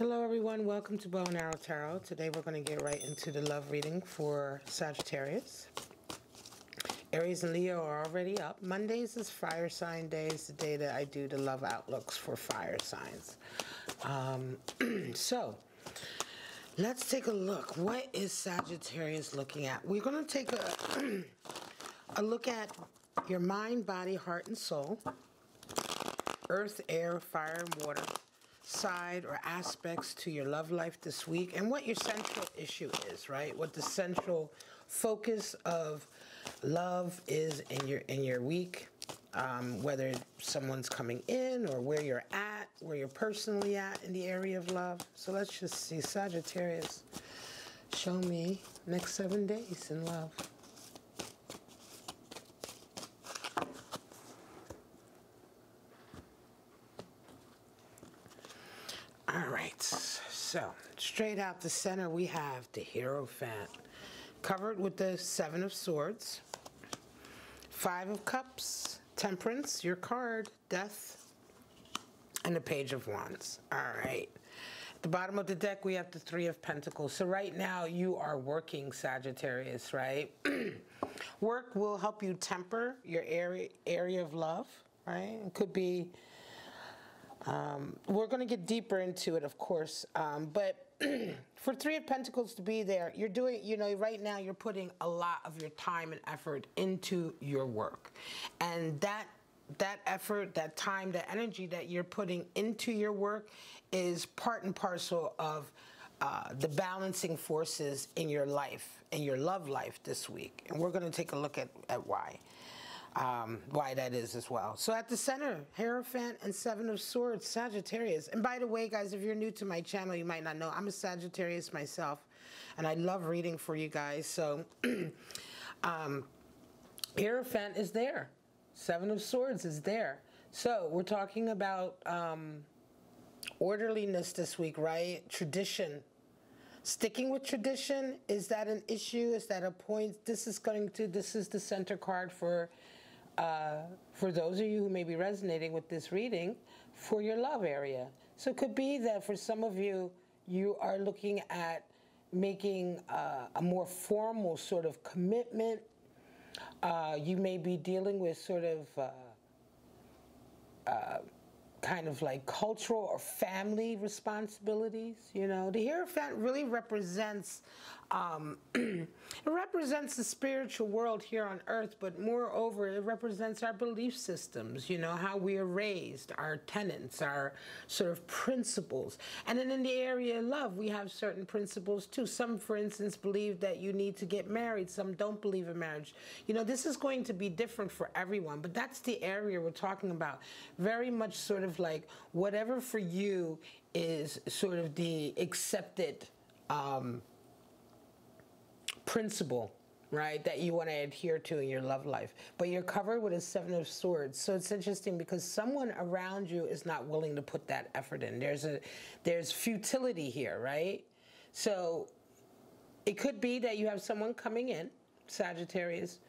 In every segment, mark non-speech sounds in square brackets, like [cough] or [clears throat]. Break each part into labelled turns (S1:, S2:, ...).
S1: Hello, everyone. Welcome to Bow and Arrow Tarot. Today we're going to get right into the love reading for Sagittarius. Aries and Leo are already up. Mondays is fire sign days, the day that I do the love outlooks for fire signs. Um, [clears throat] so, let's take a look. What is Sagittarius looking at? We're going to take a, [clears throat] a look at your mind, body, heart, and soul. Earth, air, fire, and water side or aspects to your love life this week and what your central issue is, right? What the central focus of love is in your in your week, um, whether someone's coming in or where you're at, where you're personally at in the area of love. So let's just see Sagittarius. Show me next seven days in love. All right, so straight out the center we have the Hierophant, covered with the Seven of Swords, Five of Cups, Temperance, your card, Death, and the Page of Wands. All right. At the bottom of the deck, we have the Three of Pentacles. So right now, you are working, Sagittarius, right? [clears throat] Work will help you temper your area, area of love, right? It could be um, we're going to get deeper into it, of course, um, but [clears throat] for Three of Pentacles to be there, you're doing, you know, right now you're putting a lot of your time and effort into your work. And that that effort, that time, that energy that you're putting into your work is part and parcel of uh, the balancing forces in your life, in your love life this week. And we're going to take a look at, at why um, why that is as well. So at the center, Hierophant and Seven of Swords, Sagittarius. And by the way, guys, if you're new to my channel, you might not know, I'm a Sagittarius myself, and I love reading for you guys. So [clears throat] um, Hierophant is there. Seven of Swords is there. So we're talking about um, orderliness this week, right? Tradition. Sticking with tradition, is that an issue? Is that a point? This is going to, this is the center card for uh, for those of you who may be resonating with this reading, for your love area. So it could be that for some of you, you are looking at making uh, a more formal sort of commitment. Uh, you may be dealing with sort of uh, uh, kind of like cultural or family responsibilities. You know, the Hierophant really represents um, [clears throat] it represents the spiritual world here on earth, but moreover, it represents our belief systems. You know, how we are raised, our tenets, our sort of principles, and then in the area of love, we have certain principles too. Some, for instance, believe that you need to get married. Some don't believe in marriage. You know, this is going to be different for everyone, but that's the area we're talking about. Very much sort of like whatever for you is sort of the accepted um, principle right that you want to adhere to in your love life. But you're covered with a seven of swords. So it's interesting because someone around you is not willing to put that effort in. There's a there's futility here right? So it could be that you have someone coming in sagittarius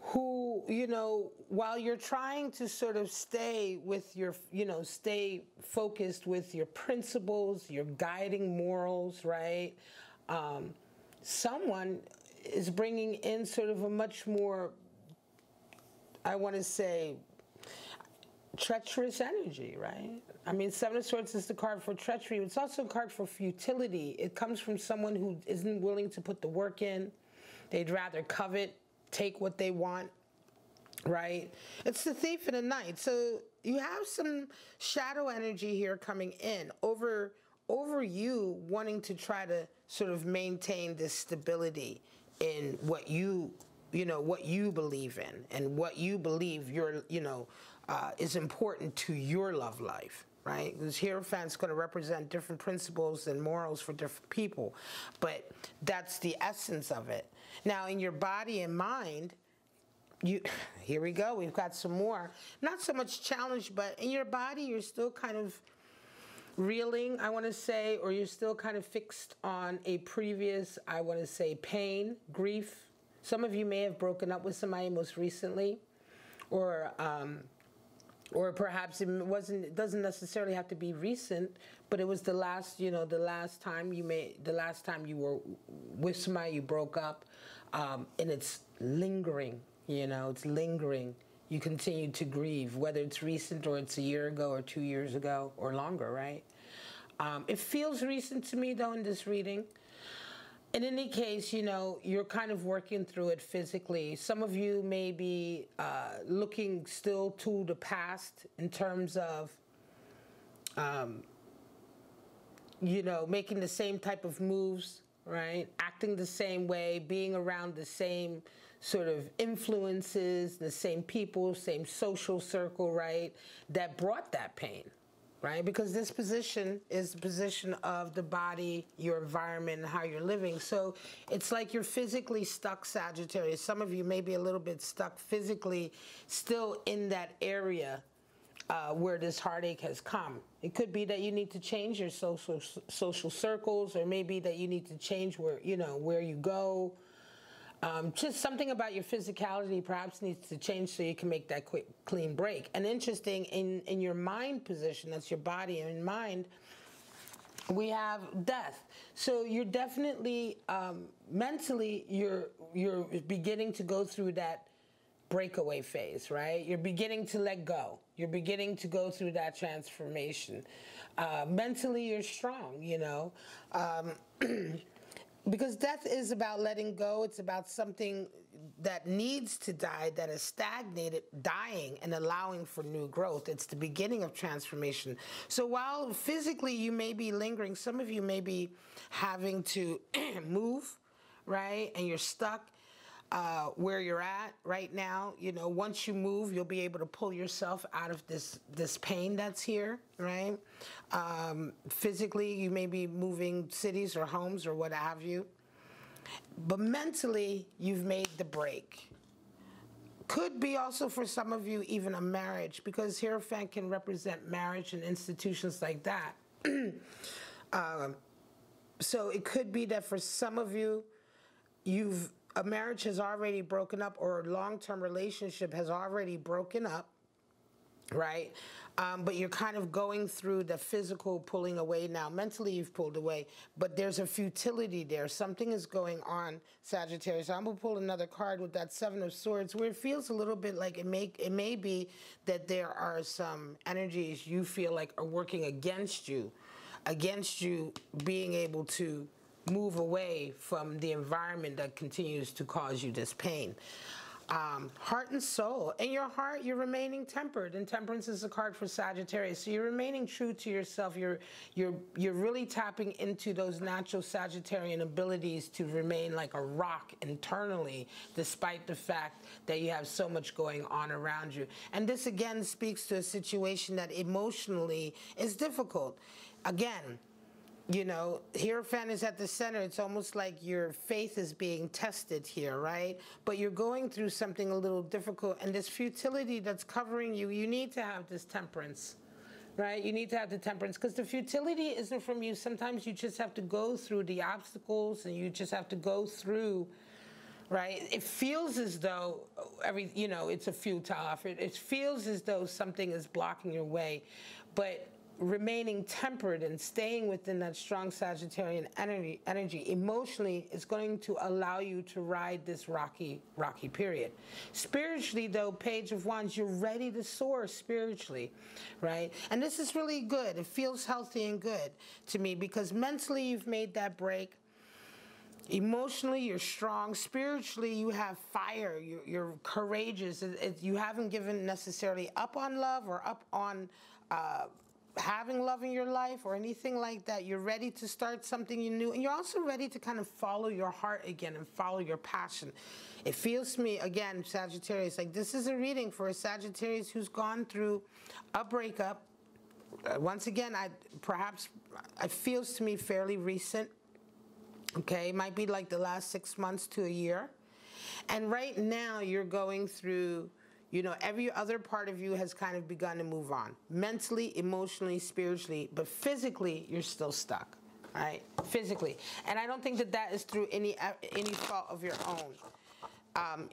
S1: who, you know, while you're trying to sort of stay with your, you know, stay focused with your principles, your guiding morals, right? Um, someone is bringing in sort of a much more, I want to say, treacherous energy, right? I mean, Seven of Swords is the card for treachery. It's also a card for futility. It comes from someone who isn't willing to put the work in. They'd rather covet take what they want, right? It's the thief in the night. So you have some shadow energy here coming in over over you wanting to try to sort of maintain this stability in what you you know what you believe in and what you believe your you know uh, is important to your love life right? Because Hierophant's going to represent different principles and morals for different people, but that's the essence of it. Now, in your body and mind, you [sighs] here we go. We've got some more. Not so much challenge, but in your body, you're still kind of reeling, I want to say, or you're still kind of fixed on a previous, I want to say, pain, grief. Some of you may have broken up with somebody most recently, or um, or perhaps it wasn't it doesn't necessarily have to be recent but it was the last you know the last time you made the last time you were with somebody you broke up um, and it's lingering you know it's lingering you continue to grieve whether it's recent or it's a year ago or two years ago or longer right um, it feels recent to me though in this reading in any case, you know, you're kind of working through it physically. Some of you may be uh, looking still to the past in terms of, um, you know, making the same type of moves, right? Acting the same way, being around the same sort of influences, the same people, same social circle, right? That brought that pain, right? Because this position is the position of the body, your environment, and how you're living. So it's like you're physically stuck, Sagittarius. Some of you may be a little bit stuck physically, still in that area uh, where this heartache has come. It could be that you need to change your social social circles, or maybe that you need to change where you know where you go. Um, just something about your physicality perhaps needs to change so you can make that quick, clean break. And interesting, in, in your mind position, that's your body and mind, we have death. So you're definitely um, mentally you're you're beginning to go through that breakaway phase, right? You're beginning to let go. You're beginning to go through that transformation. Uh, mentally, you're strong. You know. Um, [clears throat] because death is about letting go. It's about something that needs to die that is stagnated dying and allowing for new growth. It's the beginning of transformation. So while physically you may be lingering some of you may be having to [clears throat] move right? And you're stuck uh, where you're at right now. You know, once you move, you'll be able to pull yourself out of this this pain that's here, right? Um, physically, you may be moving cities or homes or what have you, but mentally, you've made the break. Could be also for some of you even a marriage because Hierophant can represent marriage and institutions like that. [clears throat] um, so it could be that for some of you, you've a marriage has already broken up or a long-term relationship has already broken up right? Um, but you're kind of going through the physical pulling away now. Mentally you've pulled away but there's a futility there. Something is going on sagittarius. I'm to pull another card with that seven of swords where it feels a little bit like it may it may be that there are some energies you feel like are working against you against you being able to move away from the environment that continues to cause you this pain. Um, heart and soul. In your heart, you're remaining tempered, and temperance is a card for Sagittarius. So you're remaining true to yourself. You're you're you're really tapping into those natural Sagittarian abilities to remain like a rock internally, despite the fact that you have so much going on around you. And this again speaks to a situation that emotionally is difficult. Again, you know, Hierophant is at the center. It's almost like your faith is being tested here, right? But you're going through something a little difficult, and this futility that's covering you, you need to have this temperance, right? You need to have the temperance because the futility isn't from you. Sometimes you just have to go through the obstacles and you just have to go through right? It feels as though every, you know, it's a futile effort. It feels as though something is blocking your way, but remaining tempered and staying within that strong Sagittarian energy, energy emotionally is going to allow you to ride this rocky, rocky period. Spiritually, though, Page of Wands, you're ready to soar spiritually, right? And this is really good. It feels healthy and good to me because mentally you've made that break. Emotionally, you're strong. Spiritually, you have fire. You're, you're courageous. It, it, you haven't given necessarily up on love or up on uh, having love in your life or anything like that, you're ready to start something new. And you're also ready to kind of follow your heart again and follow your passion. It feels to me, again, Sagittarius, like this is a reading for a Sagittarius who's gone through a breakup. Uh, once again, I perhaps it feels to me fairly recent. Okay, it might be like the last six months to a year. And right now you're going through you know, every other part of you has kind of begun to move on mentally, emotionally, spiritually, but physically, you're still stuck, right? Physically. And I don't think that that is through any, uh, any fault of your own. Um,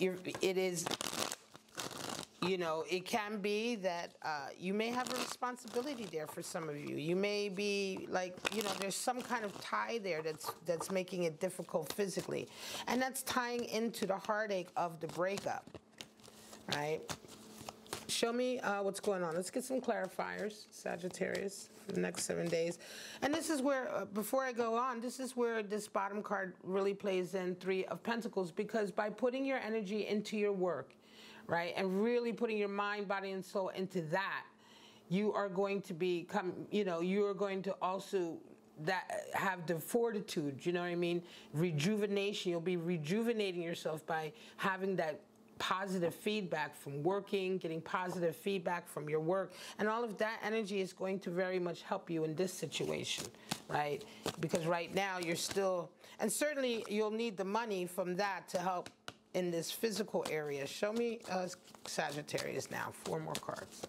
S1: it is you know, it can be that uh, you may have a responsibility there for some of you. You may be like, you know, there's some kind of tie there that's that's making it difficult physically, and that's tying into the heartache of the breakup, right? Show me uh, what's going on. Let's get some clarifiers, Sagittarius, for the next seven days. And this is where, uh, before I go on, this is where this bottom card really plays in Three of Pentacles because by putting your energy into your work, right? And really putting your mind, body, and soul into that, you are going to become, you know, you are going to also that have the fortitude, you know what I mean? Rejuvenation. You'll be rejuvenating yourself by having that positive feedback from working, getting positive feedback from your work, and all of that energy is going to very much help you in this situation, right? Because right now you're still, and certainly you'll need the money from that to help in this physical area. Show me uh, Sagittarius now, four more cards.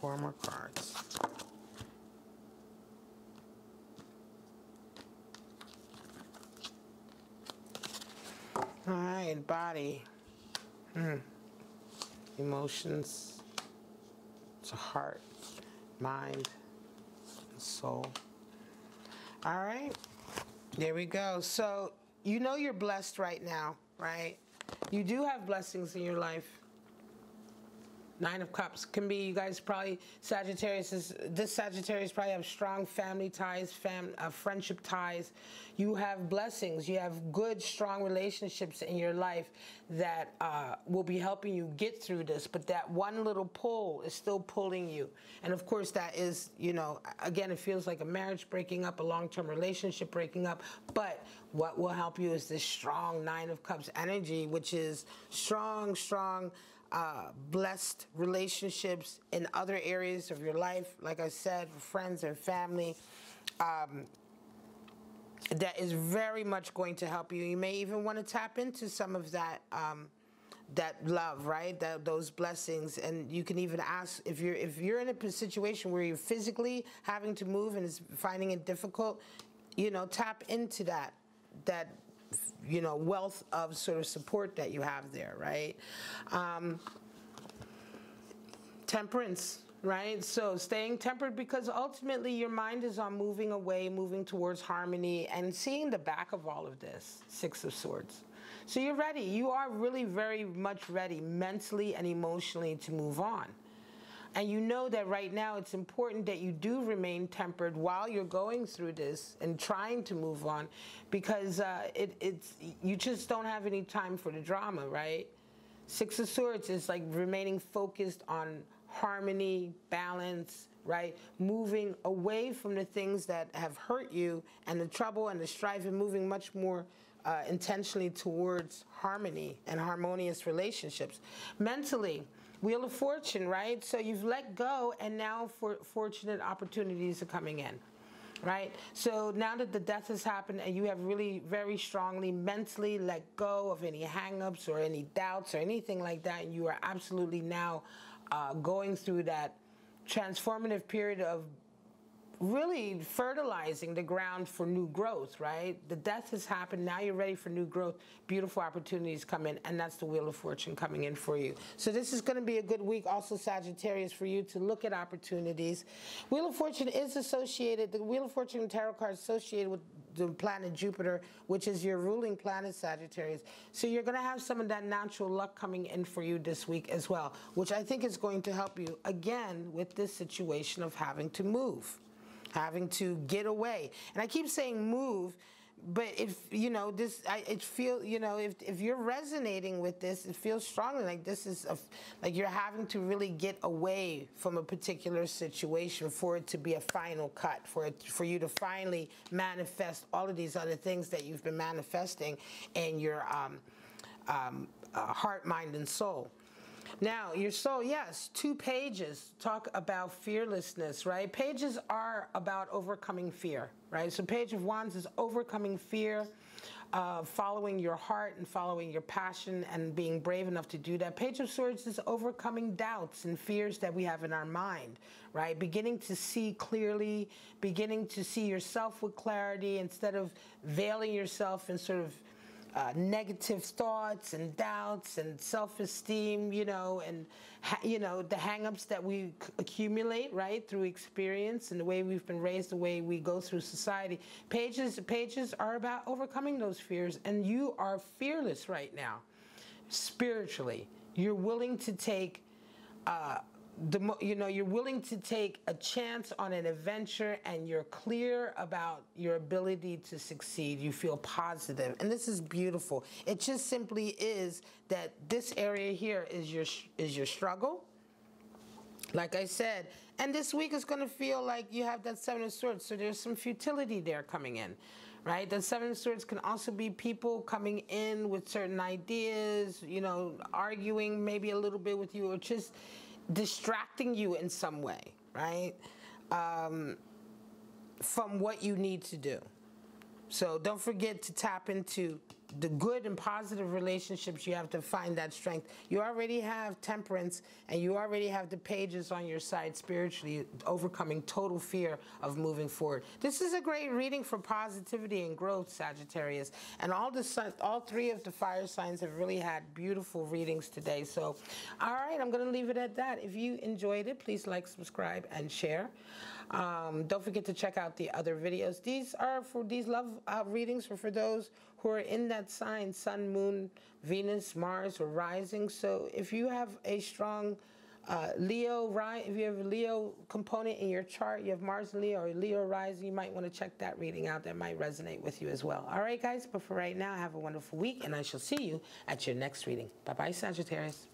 S1: Four more cards. All right, body. Hmm emotions, to heart, mind, soul. All right, there we go. So you know you're blessed right now, right? You do have blessings in your life. Nine of Cups can be, you guys probably, Sagittarius is, this Sagittarius probably have strong family ties, fam, uh, friendship ties. You have blessings. You have good, strong relationships in your life that uh, will be helping you get through this. But that one little pull is still pulling you. And of course, that is, you know, again, it feels like a marriage breaking up, a long-term relationship breaking up. But what will help you is this strong Nine of Cups energy, which is strong, strong, uh, blessed relationships in other areas of your life, like I said, friends and family. Um, that is very much going to help you. You may even want to tap into some of that um, that love, right? That those blessings, and you can even ask if you're if you're in a situation where you're physically having to move and is finding it difficult, you know, tap into that that you know, wealth of sort of support that you have there, right? Um, temperance, right? So staying tempered because ultimately your mind is on moving away, moving towards harmony, and seeing the back of all of this, Six of Swords. So you're ready. You are really very much ready mentally and emotionally to move on. And you know that right now it's important that you do remain tempered while you're going through this and trying to move on because uh, it, it's you just don't have any time for the drama, right? Six of Swords is like remaining focused on harmony, balance, right? Moving away from the things that have hurt you and the trouble and the strife and moving much more uh, intentionally towards harmony and harmonious relationships. Mentally, Wheel of Fortune, right? So you've let go, and now for fortunate opportunities are coming in, right? So now that the death has happened, and you have really very strongly mentally let go of any hangups or any doubts or anything like that, and you are absolutely now uh, going through that transformative period of really fertilizing the ground for new growth, right? The death has happened. Now you're ready for new growth. Beautiful opportunities come in, and that's the Wheel of Fortune coming in for you. So this is going to be a good week, also Sagittarius, for you to look at opportunities. Wheel of Fortune is associated, the Wheel of Fortune tarot card is associated with the planet Jupiter, which is your ruling planet, Sagittarius. So you're going to have some of that natural luck coming in for you this week as well, which I think is going to help you, again, with this situation of having to move having to get away. And I keep saying move, but if you know this, I it feel you know if if you're resonating with this, it feels strongly like this is a, like you're having to really get away from a particular situation for it to be a final cut, for it for you to finally manifest all of these other things that you've been manifesting in your um, um, uh, heart, mind, and soul. Now, your soul, yes, two pages talk about fearlessness, right? Pages are about overcoming fear, right? So, Page of Wands is overcoming fear. uh, following your heart and following your passion and being brave enough to do that. Page of Swords is overcoming doubts and fears that we have in our mind, right? Beginning to see clearly, beginning to see yourself with clarity instead of veiling yourself in sort of uh, negative thoughts and doubts and self-esteem, you know, and you know the hang-ups that we accumulate, right, through experience and the way we've been raised, the way we go through society. Pages, pages are about overcoming those fears, and you are fearless right now, spiritually. You're willing to take. Uh, the you know you're willing to take a chance on an adventure and you're clear about your ability to succeed you feel positive. And this is beautiful. It just simply is that this area here is your is your struggle. Like I said, and this week is going to feel like you have that Seven of Swords, so there's some futility there coming in, right? The Seven of Swords can also be people coming in with certain ideas, you know, arguing maybe a little bit with you, or just distracting you in some way, right? Um, from what you need to do. So don't forget to tap into the good and positive relationships you have to find that strength. You already have temperance and you already have the pages on your side spiritually, overcoming total fear of moving forward. This is a great reading for positivity and growth, Sagittarius. And all the all three of the fire signs have really had beautiful readings today. So, all right, I'm going to leave it at that. If you enjoyed it, please like, subscribe, and share. Um, don't forget to check out the other videos. These are for these love uh, readings are for those who are in that sign, Sun, Moon, Venus, Mars, or rising. So if you have a strong uh, Leo, if you have a Leo component in your chart, you have Mars and Leo or Leo rising, you might want to check that reading out. That might resonate with you as well. All right, guys, but for right now, have a wonderful week, and I shall see you at your next reading. Bye bye, Sagittarius.